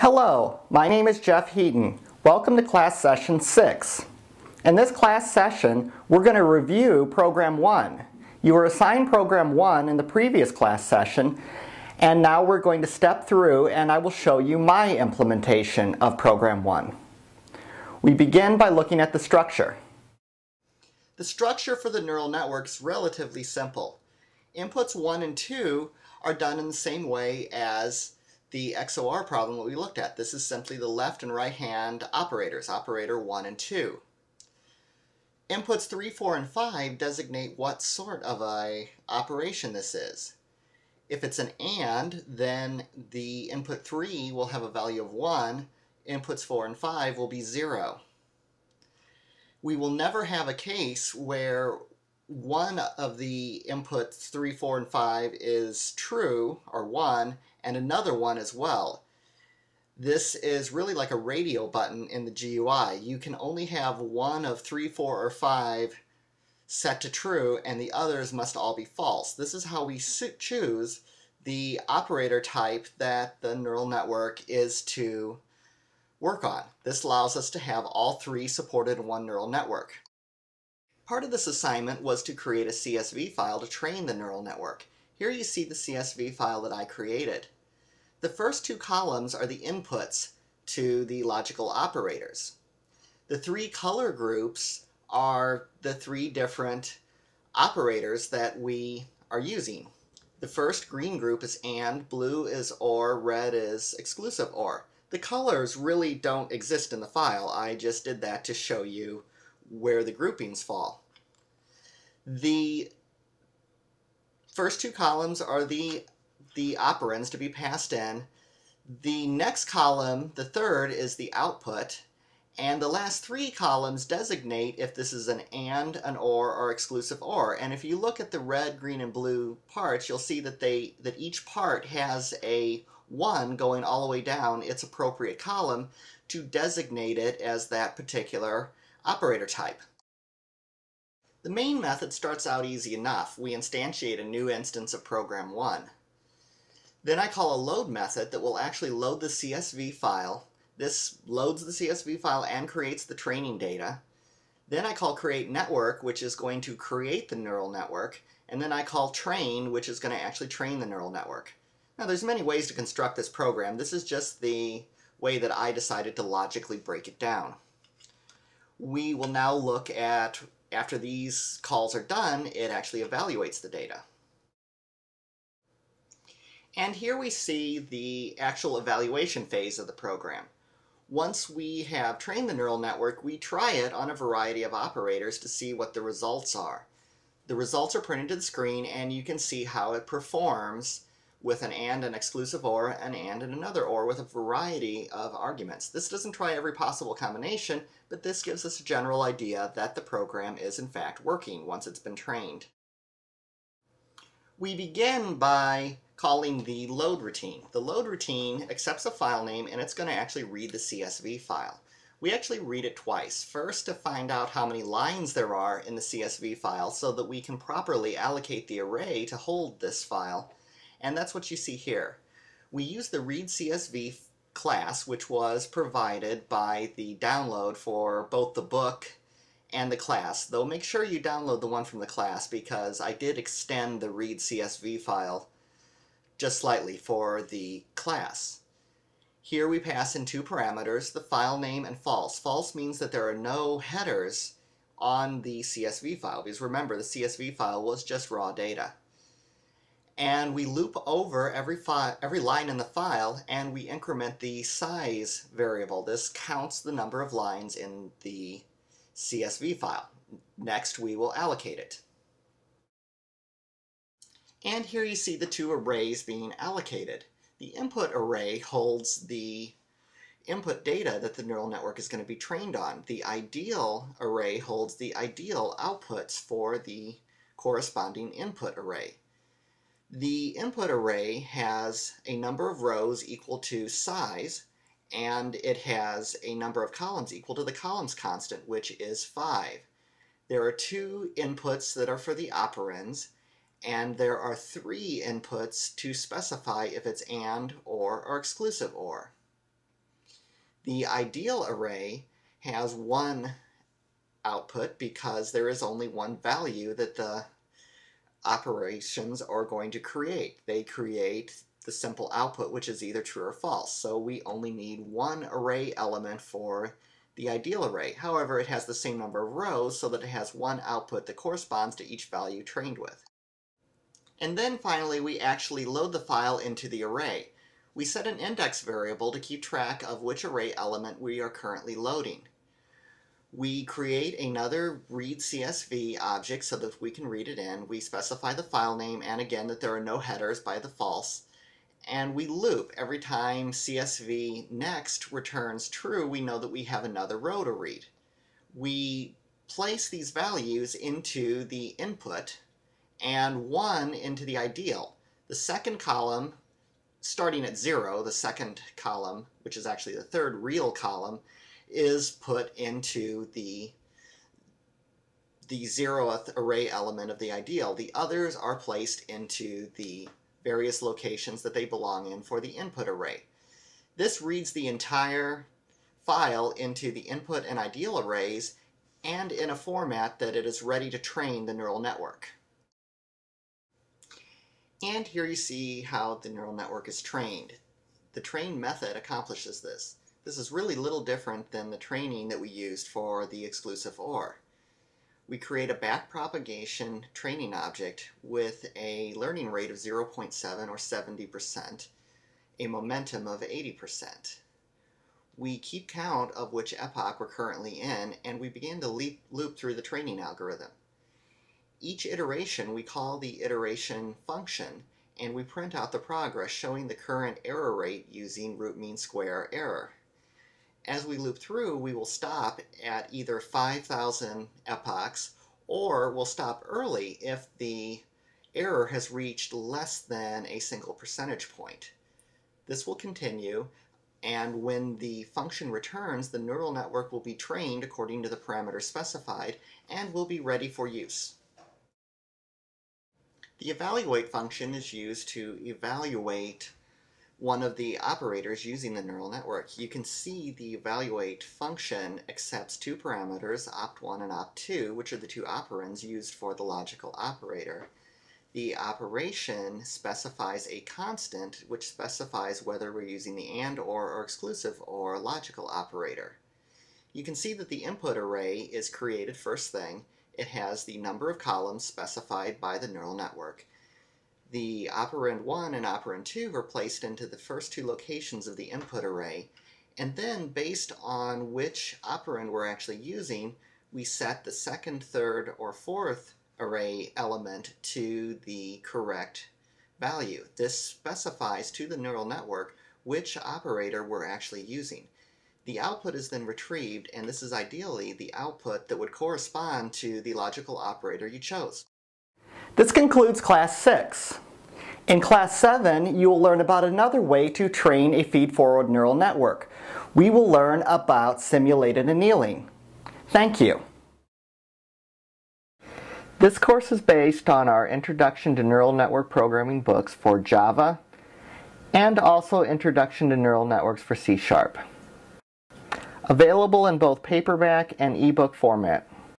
Hello, my name is Jeff Heaton. Welcome to class session 6. In this class session, we're going to review program 1. You were assigned program 1 in the previous class session, and now we're going to step through and I will show you my implementation of program 1. We begin by looking at the structure. The structure for the neural network is relatively simple. Inputs 1 and 2 are done in the same way as the XOR problem that we looked at. This is simply the left and right hand operators, operator 1 and 2. Inputs 3, 4, and 5 designate what sort of a operation this is. If it's an AND, then the input 3 will have a value of 1, inputs 4 and 5 will be 0. We will never have a case where one of the inputs 3, 4, and 5 is true, or 1, and another one as well. This is really like a radio button in the GUI. You can only have one of 3, 4, or 5 set to true, and the others must all be false. This is how we choose the operator type that the neural network is to work on. This allows us to have all three supported in one neural network. Part of this assignment was to create a CSV file to train the neural network. Here you see the CSV file that I created. The first two columns are the inputs to the logical operators. The three color groups are the three different operators that we are using. The first green group is AND, blue is OR, red is exclusive OR. The colors really don't exist in the file. I just did that to show you where the groupings fall. The first two columns are the, the operands to be passed in. The next column, the third, is the output. And the last three columns designate if this is an AND, an OR, or exclusive OR. And if you look at the red, green, and blue parts, you'll see that they that each part has a 1 going all the way down its appropriate column to designate it as that particular operator type. The main method starts out easy enough. We instantiate a new instance of program 1. Then I call a load method that will actually load the CSV file. This loads the CSV file and creates the training data. Then I call create network, which is going to create the neural network. And then I call train, which is going to actually train the neural network. Now there's many ways to construct this program. This is just the way that I decided to logically break it down. We will now look at, after these calls are done, it actually evaluates the data. And here we see the actual evaluation phase of the program. Once we have trained the neural network, we try it on a variety of operators to see what the results are. The results are printed to the screen and you can see how it performs with an AND, an exclusive OR, an AND, and another OR with a variety of arguments. This doesn't try every possible combination, but this gives us a general idea that the program is in fact working once it's been trained. We begin by calling the load routine. The load routine accepts a file name and it's going to actually read the CSV file. We actually read it twice. First to find out how many lines there are in the CSV file so that we can properly allocate the array to hold this file, and that's what you see here. We use the read CSV class, which was provided by the download for both the book and the class, though make sure you download the one from the class because I did extend the read CSV file just slightly for the class. Here we pass in two parameters, the file name and false. False means that there are no headers on the CSV file, because remember, the CSV file was just raw data and we loop over every, every line in the file and we increment the size variable. This counts the number of lines in the CSV file. Next we will allocate it. And here you see the two arrays being allocated. The input array holds the input data that the neural network is going to be trained on. The ideal array holds the ideal outputs for the corresponding input array. The input array has a number of rows equal to size, and it has a number of columns equal to the columns constant, which is 5. There are two inputs that are for the operands, and there are three inputs to specify if it's AND, OR, or exclusive OR. The ideal array has one output because there is only one value that the operations are going to create. They create the simple output, which is either true or false. So we only need one array element for the ideal array. However, it has the same number of rows so that it has one output that corresponds to each value trained with. And then finally, we actually load the file into the array. We set an index variable to keep track of which array element we are currently loading. We create another read CSV object so that we can read it in. We specify the file name and again that there are no headers by the false. And we loop. Every time CSV next returns true, we know that we have another row to read. We place these values into the input and one into the ideal. The second column, starting at zero, the second column, which is actually the third real column, is put into the the zeroth array element of the ideal. The others are placed into the various locations that they belong in for the input array. This reads the entire file into the input and ideal arrays and in a format that it is ready to train the neural network. And here you see how the neural network is trained. The train method accomplishes this. This is really little different than the training that we used for the exclusive OR. We create a backpropagation training object with a learning rate of 0.7 or 70%, a momentum of 80%. We keep count of which epoch we're currently in, and we begin to leap, loop through the training algorithm. Each iteration we call the iteration function, and we print out the progress showing the current error rate using root mean square error as we loop through, we will stop at either 5,000 epochs or we'll stop early if the error has reached less than a single percentage point. This will continue and when the function returns, the neural network will be trained according to the parameters specified and will be ready for use. The evaluate function is used to evaluate one of the operators using the neural network, you can see the evaluate function accepts two parameters, opt1 and opt2, which are the two operands used for the logical operator. The operation specifies a constant, which specifies whether we're using the AND OR or exclusive OR logical operator. You can see that the input array is created first thing. It has the number of columns specified by the neural network the operand 1 and operand 2 are placed into the first two locations of the input array, and then based on which operand we're actually using, we set the second, third, or fourth array element to the correct value. This specifies to the neural network which operator we're actually using. The output is then retrieved, and this is ideally the output that would correspond to the logical operator you chose. This concludes Class 6. In Class 7, you will learn about another way to train a feed-forward neural network. We will learn about simulated annealing. Thank you. This course is based on our Introduction to Neural Network Programming books for Java and also Introduction to Neural Networks for C Sharp. Available in both paperback and ebook format.